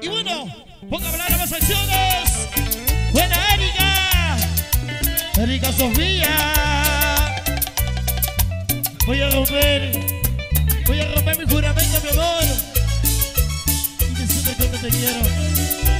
Y bueno, ponga a hablar a las canciones. Buena Erika. Erika Sofía. Voy a romper. Voy a romper mi juramento, mi amor. Y decirte que te quiero.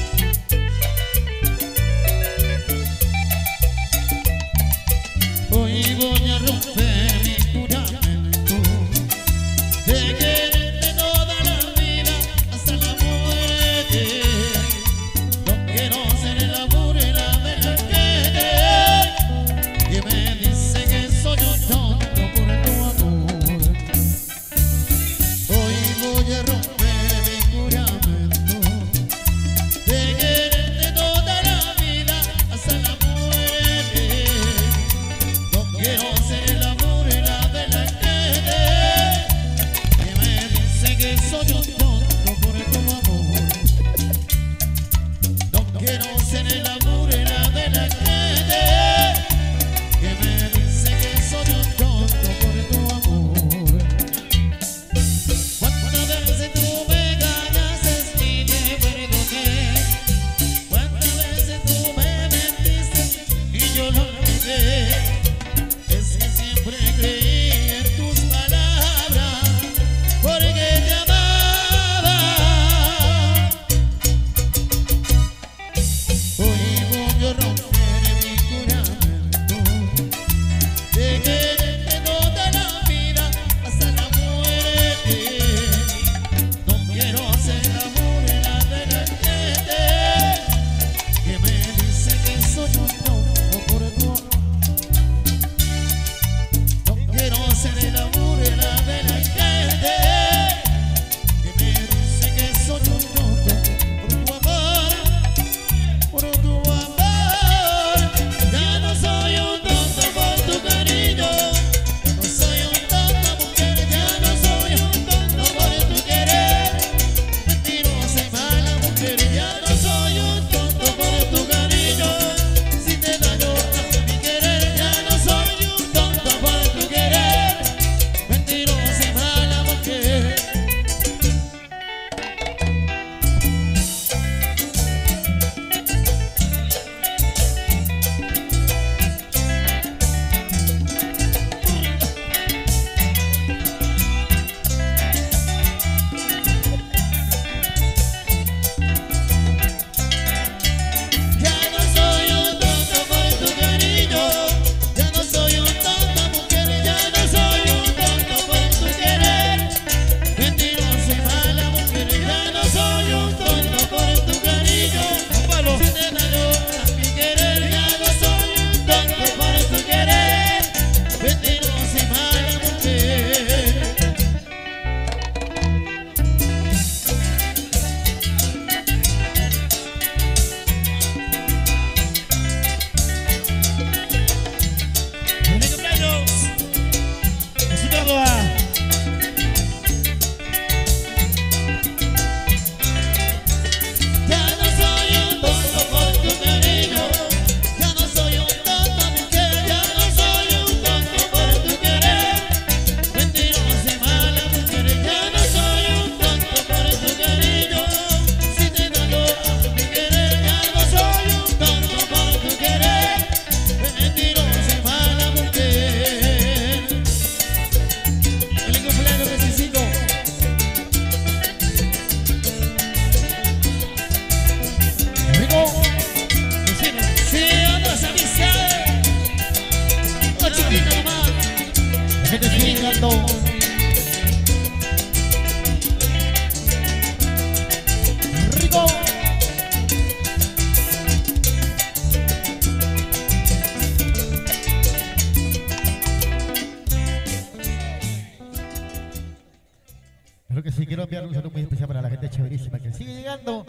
quiero enviar un saludo muy especial para la gente chéverísima que sigue llegando.